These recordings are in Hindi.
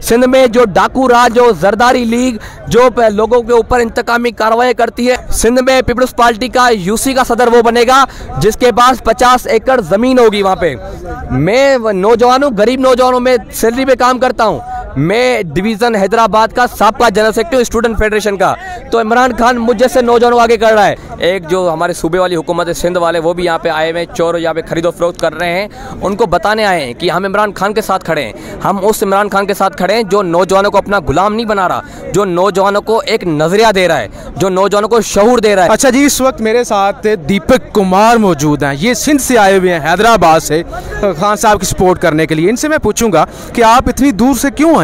सिंध में जो डाकू राज, जो जरदारी लीग, जो लोगों के ऊपर इंतकामी कार्रवाई करती है, सिंध में पीपल्स पार्टी का यूसी का सदर वो बनेगा, जिसके पास 50 एकड़ ज़मीन होगी वहाँ पे। मैं नौजवानों, गरीब नौजवानों में सैलरी पे काम करता हूँ। मैं डिवीज़न हैदराबाद का, सबका जनरल सेक्रेटरी स्टूडेंट फेडरेशन का। तो इमरान खान मुझ जैसे नौजवानों आगे कर रहा है। एक जो हमारे सूबे वाली हुकूमत है, सिंध वाले, वो भी यहाँ पे आए हुए चोर यहाँ पे खरीदो फरोख्त कर रहे हैं। उनको बताने आए हैं कि हम इमरान खान के साथ खड़े हैं। हम उस इमरान खान के साथ खड़े हैं जो नौजवानों को अपना गुलाम नहीं बना रहा, जो नौजवानों को एक नज़रिया दे रहा है, जो नौजवानों को शहूर दे रहा है। अच्छा जी, इस वक्त मेरे साथ दीपक कुमार मौजूद हैं। ये सिंध से आए हुए हैं, हैदराबाद से। खान साहब की सपोर्ट करने के लिए। इनसे मैं पूछूँगा कि आप इतनी दूर से क्यों आए?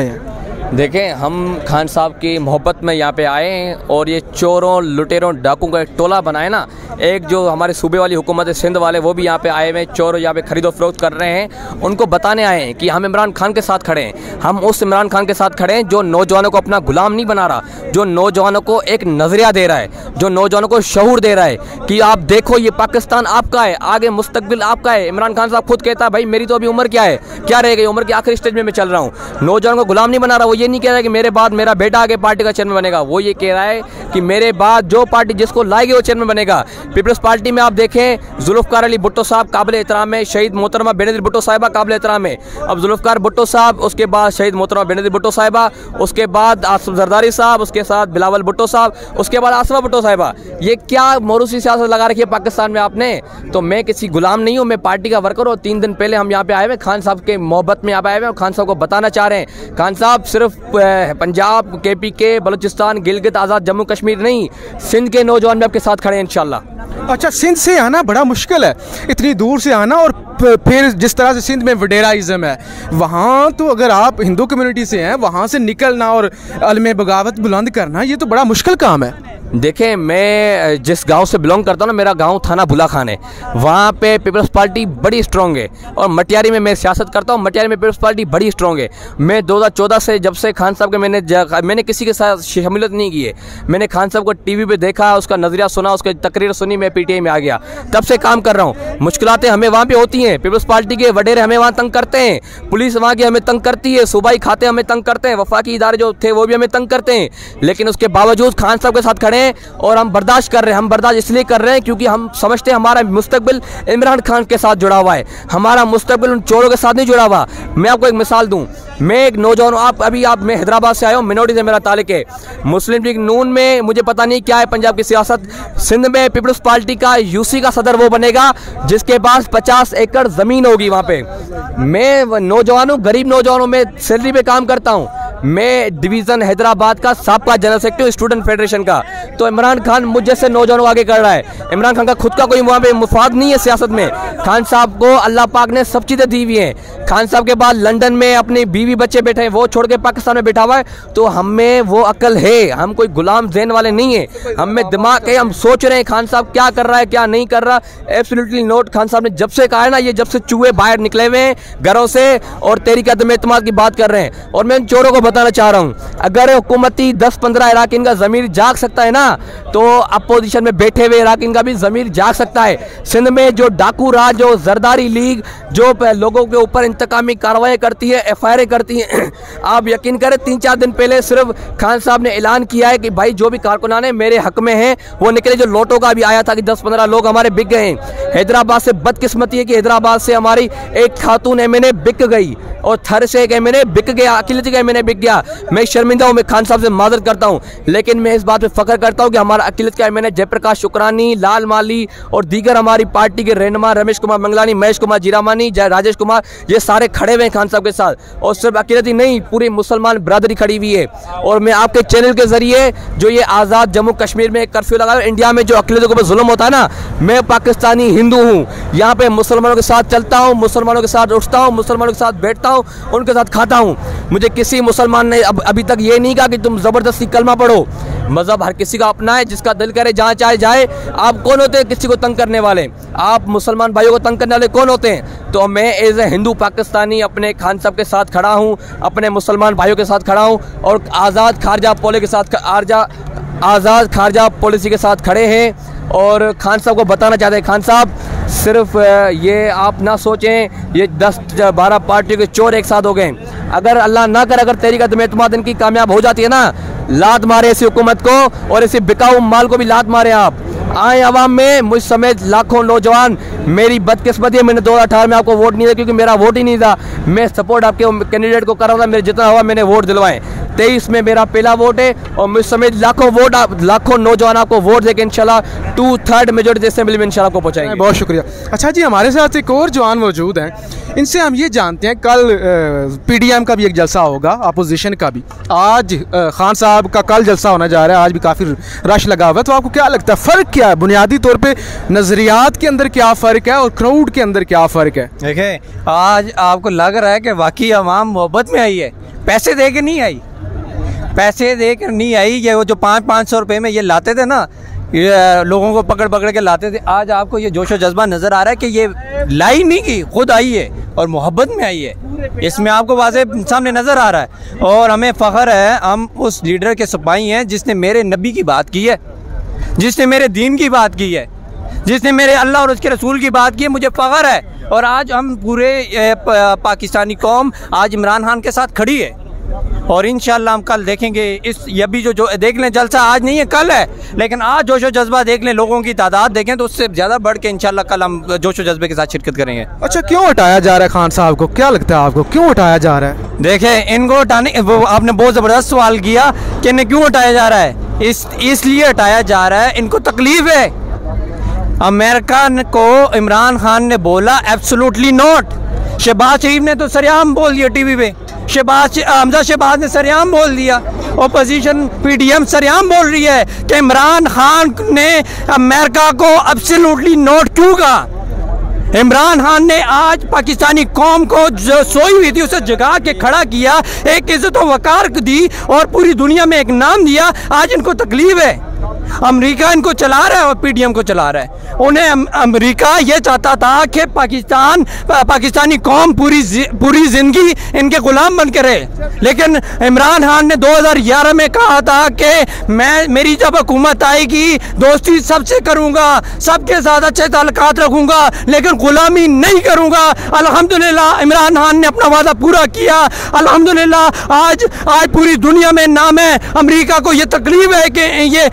देखें, हम खान साहब की मोहब्बत में यहाँ पे आए हैं और ये चोरों, लुटेरों डाकू का एक टोला बनाए ना, एक जो हमारे सूबे वाली हुकूमत है, सिंध वाले, वो भी यहाँ पे आए हुए चोर यहाँ पे खरीदो फरोख्त कर रहे हैं। उनको बताने आए हैं कि हम इमरान खान के साथ खड़े हैं। हम उस इमरान खान के साथ खड़े हैं जो नौजवानों को अपना गुलाम नहीं बना रहा, जो नौजवानों को एक नज़रिया दे रहा है, जो नौजवानों को शहूर दे रहा है कि आप देखो ये पाकिस्तान आपका है, आगे मुस्तबिल आपका है। इमरान खान साहब खुद कहता है, भाई मेरी तो अभी उम्र क्या है? क्या रह गई? उम्र की आखिरी स्टेज में मैं चल रहा हूँ। नौजवानों को गुलाम नहीं बना रहा वो ये नहीं कह रहा है कि मेरे बाद मेरा बेटा आगे पार्टी का चेयरमैन बनेगा। वो ये कह रहा है कि मेरे बाद जो पार्टी जिसको लाएगी वो चेयरमैन बनेगा। पीपल्स पार्टी में आप देखें जुल्फ़ार अली भुट्टो साहब काबिल एहतराम है, शहीद मोहतरमा बेनजीर भुट्टो साहिबा काबिल एहतराम है। अब जुल्फ़ार भुट्टो साहब, उसके बाद शहीद मोहतरमा बेनजीर भुट्टो साहिबा, उसके बाद आसफ जरदारी साहब, उसके साथ बिलावल भुट्टो साहब, उसके बाद आसफा भुट्टो साहिबा। ये क्या मोरूसी सियासत लगा रखी है पाकिस्तान में आपने? तो मैं किसी गुलाम नहीं हूँ, मैं पार्टी का वर्कर हूँ। तीन दिन पहले हम यहाँ पे आए हुए खान साहब के मोहब्बत में यहाँ पे आए हुए खान साहब को बताना चाह रहे हैं। खान साहब सिर्फ़ अ, पंजाब के पी के बलोचिस्तान गिलगित आज़ाद जम्मू कश्मीर नहीं सिंध के नौजवान भी आपके साथ खड़े हैं इनशाला अच्छा सिंध से आना बड़ा मुश्किल है। इतनी दूर से आना और फिर जिस तरह से सिंध में वडेराइज़म है वहाँ तो अगर आप हिंदू कम्युनिटी से हैं वहाँ से निकलना और अलम बगावत बुलंद करना ये तो बड़ा मुश्किल काम है। देखें, मैं जिस गाँव से बिलोंग करता हूँ ना, मेरा गाँव थाना बुला खान है। वहाँ पे पीपल्स पार्टी बड़ी स्ट्रांग है। और मटियारी में मैं सियासत करता हूँ, मटियारी में पीपल्स पार्टी बड़ी स्ट्रांग है। मैं 2014 से जब से खान साहब के मैंने मैंने किसी के साथ शमूलियत नहीं की है। मैंने खान साहब को टीवी पे देखा, उसका नज़रिया सुना, उसकी तकरीर सुनी, मैं पीटीआई में आ गया। तब से काम कर रहा हूँ। मुश्किलातें हमें वहाँ पे होती हैं। पीपल्स पार्टी के वडेरे हमें वहाँ तंग करते हैं। पुलिस वहाँ की हमें तंग करती है। सूबाई खाते हमें तंग करते हैं। वफाकी इदारे जो थे, वो भी हमें तंग करते हैं। लेकिन उसके बावजूद खान साहब के साथ खड़े हैं और हम बर्दाश्त कर रहे हैं, हम बर्दाश्त इसलिए कर रहे हैं क्योंकि हम समझते हैं हमारा मुस्तकबिल इमरान खान के साथ जुड़ा हुआ है। हमारा मुस्तकबिल उन चोरों के साथ नहीं जुड़ा हुआ। मैं आपको एक मिसाल दूँ। मैं एक नौजवान आप अभी आप मैं हैदराबाद से आया हूँ मिनोरिटी से मेरा ताल्लुक है। मुस्लिम लीग नून में मुझे पता नहीं क्या है, पंजाब की सियासत। सिंध में पीपल्स पार्टी का यूसी का सदर वो बनेगा, जिसके पास 50 एकड़ ज़मीन होगी वहाँ पे। मैं नौजवान गरीब नौजवानों में सैलरी पे काम करता हूँ। मैं डिवीज़न हैदराबाद का सबका जनरल सेक्रेटरी स्टूडेंट फेडरेशन का। तो इमरान खान मुझ जैसे नौजवानों आगे कर रहा है। इमरान खान का खुद का कोई वहाँ पे मुफाद नहीं है सियासत में। खान साहब को अल्लाह पाक ने सब चीज़ें दी हुई हैं। खान साहब के बाद लंदन में अपनी बीवी बच्चे बैठे हैं, वो छोड़ के पाकिस्तान में बैठा हुआ है। तो हमें वो अकल है। हम कोई गुलाम जैन वाले नहीं है। हमें दिमाग है, हम सोच रहे हैं खान साहब क्या कर रहा है, क्या नहीं कर रहा। एब्सोल्युटली नोट खान साहब ने जब से कहा है ना, ये जब से चूहे बाहर निकले हुए हैं, घरों से, और तेरी कदम एतमाद की बात कर रहे हैं। और मैं उन चोरों को बताना चाह रहा हूँ। अगर हुकूमती दस पंद्रह इराकिन का ज़मीर जाग सकता है ना तो अपोजिशन में बैठे हुए इराकिन का भी ज़मीर जाग सकता है। सिंध में जो डाकू राज, जो जरदारी लीग, जो लोगों के ऊपर इंतकामी कार्रवाई करती है एफ़ करती है, आप यकीन करें तीन चार दिन पहले सिर्फ़ खान साहब ने ऐलान किया है कि भाई जो भी कारकुनान है, मेरे हक में हैं, वो निकले जो लोटो का भी आया था कि दस पंद्रह लोग हमारे बिक गए हैं। हैदराबाद से बदकिस्मती है कि हैदराबाद से हमारी एक खातून एम एन बिक गई, और थर से एक एम बिक गया अखिलत का एम बिक गया। मैं शर्मिंदा हूँ, मैं खान साहब से माजरत करता हूँ, लेकिन मैं इस बात पे फख्र करता हूँ कि हमारा अखिलत का एम जयप्रकाश शुक्रानी, लाल माली और दीगर हमारी पार्टी के रहनुमा रमेश कुमार मंगलानी, महेश कुमार जीरामानी राजेश कुमार, ये सारे खड़े हुए हैं खान साहब के साथ। और सिर्फ़ अकेले ही नहीं, पूरी मुसलमान बरदरी खड़ी हुई है। और मैं आपके चैनल के ज़रिए जो ये आज़ाद जम्मू कश्मीर में कर्फ्यू लगा इंडिया में जो अकेले के जुल्म होता है ना, मैं पाकिस्तानी हिंदू हूँ। यहाँ पे मुसलमानों के साथ चलता हूँ, मुसलमानों के साथ उठता हूँ, मुसलमानों के साथ बैठता हूँ, उनके साथ खाता हूँ। मुझे किसी मुसलमान ने अब, अभी तक ये नहीं कहा कि तुम ज़बरदस्ती कलमा पढ़ो। मज़हब हर किसी का अपना है, जिसका दिल करे जहाँ चाहे जाए, आप कौन होते हैं किसी को तंग करने वाले? आप मुसलमान भाइयों को तंग करने वाले कौन होते हैं? तो मैं एज ए हिंदू पाकिस्तानी अपने खान साहब के साथ खड़ा हूँ, अपने मुसलमान भाइयों के साथ खड़ा हूँ और आज़ाद खारजा पोले के साथ आरजा आज़ाद खारजा पॉलिसी के साथ खड़े हैं। और खान साहब को बताना चाहते हैं। खान साहब, सिर्फ़ ये आप ना सोचें, ये दस बारह पार्टियों के चोर एक साथ हो गए। अगर अल्लाह ना करे, अगर तेरी कदम एतमाद इनकी कामयाब हो जाती है ना, लात मारे इसी हुकूमत को और इसी बिकाऊ माल को भी लात मारे आप। आए आवाम में, मुझ समेत लाखों नौजवान, मेरी बदकिस्मती है, मैंने दो हज़ार अठारह में आपको वोट नहीं दिया, क्योंकि मेरा वोट ही नहीं था। मैं सपोर्ट आपके कैंडिडेट को कर रहा था, मेरे जितना हुआ, मैंने वोट दिलवाए। तेईस में मेरा पहला वोट है और मुझ समेत लाखों वोट आप लाखों नौजवान आपको वोट देकर इंशाल्लाह टू थर्ड मेजोरिटी असेंबली में इंशाल्लाह को पहुंचाएँगे। बहुत शुक्रिया। अच्छा जी हमारे साथ एक और जवान मौजूद हैं। इनसे हम ये जानते हैं कल पीडीएम का भी एक जलसा होगा अपोजिशन का भी। आज खान साहब का कल जलसा होना जा रहा है आज भी काफ़ी रश लगा हुआ है। तो आपको क्या लगता है फ़र्क क्या है? बुनियादी तौर पे नज़रियात के अंदर क्या फ़र्क है और क्राउड के अंदर क्या फ़र्क है? देखें आज आपको लग रहा है कि वाकई आवाम मोहब्बत में आई है। पैसे दे के नहीं आई? पैसे दे कर नहीं आई ये वो जो पाँच पाँच सौ रुपये में ये लाते थे ना, ये लोगों को पकड़ पकड़ के लाते थे। आज आपको ये जोशो जज्बा नज़र आ रहा है कि ये लाई नहीं की खुद आई है और मोहब्बत में आई है। इसमें आपको वाजे सामने नज़र आ रहा है और हमें फ़ख्र है, हम उस लीडर के सिपाही हैं जिसने मेरे नबी की बात की है, जिसने मेरे दीन की बात की है। जिसने मेरे अल्लाह और उसके रसूल की बात की मुझे फ़ख्र है। और आज हम पूरे पाकिस्तानी कौम आज इमरान खान के साथ खड़ी है। और इन हम कल देखेंगे इस ये भी जो जो देख लें जलसा आज नहीं है कल है। लेकिन आज जोशो जज्बा देख लें लोगों की तादाद देखें तो उससे ज़्यादा बढ़ के इंशाल्लाह कल हम जोशो जज्बे के साथ शिरकत करेंगे। अच्छा क्यों हटाया जा रहा है खान साहब को? क्या लगता है आपको? क्यों हटाया जा रहा है? देखें इनको हटाने आपने बहुत ज़बरदस्त सवाल किया कि इन्हें क्यों हटाया जा रहा है? इस इसलिए हटाया जा रहा है इनको तकलीफ़ है। अमेरिका को इमरान खान ने बोला एब्सोल्युटली नॉट शहबाज शरीफ ने तो सरेआम बोल दिया टीवी पे। शहबाज हमजा शहबाज ने सरेआम बोल दिया। अपोजिशन पीडीएम सरेआम बोल रही है कि इमरान खान ने अमेरिका को एब्सोल्युटली नोट क्यों कहा? इमरान खान ने आज पाकिस्तानी कौम को जो सोई हुई थी, उसे जगा के खड़ा किया, एक इज़्ज़त वकार दी और पूरी दुनिया में एक नाम दिया। आज इनको तकलीफ़ है। अमेरिका इनको चला रहा है और पीडीएम को चला रहा है। उन्हें अमेरिका ये चाहता था कि पाकिस्तान पाकिस्तानी कौम पूरी पूरी ज़िंदगी इनके ग़ुलाम बन के रहे। लेकिन इमरान खान ने 2011 में कहा था कि मैं, मेरी जब हुकूमत आएगी, दोस्ती सबसे करूँगा, सबके साथ अच्छे तल्क रखूँगा, लेकिन ग़ुलामी नहीं करूँगा। अल्हम्दुलिल्लाह, इमरान खान ने अपना वादा पूरा किया। अल्हम्दुलिल्लाह, आज आज पूरी दुनिया में नाम है। अमरीका को ये तकलीफ़ है कि ये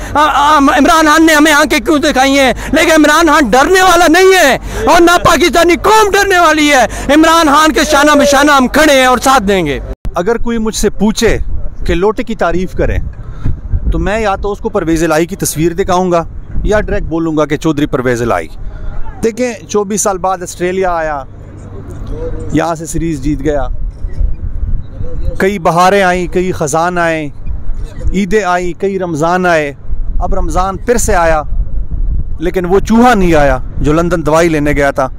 इमरान खान ने हमें आँखें क्यों दिखाई हैं? लेकिन इमरान खान डरने वाला नहीं है और ना पाकिस्तानी कौम डरने वाली है। इमरान खान के शाना बशाना हम खड़े हैं और साथ देंगे। अगर कोई मुझसे पूछे कि लोटे की तारीफ़ करें तो मैं या तो उसको परवेज लाई की तस्वीर दिखाऊँगा या डायरेक्ट बोलूँगा कि चौधरी परवेज लाई देखें, चौबीस साल बाद ऑस्ट्रेलिया आया, यहाँ से सीरीज़ जीत गया। कई बहारें आई, कई ख़जान आए, ईदें आई, कई रमज़ान आए। अब रमज़ान फिर से आया, लेकिन वो चूहा नहीं आया जो लंदन दवाई लेने गया था।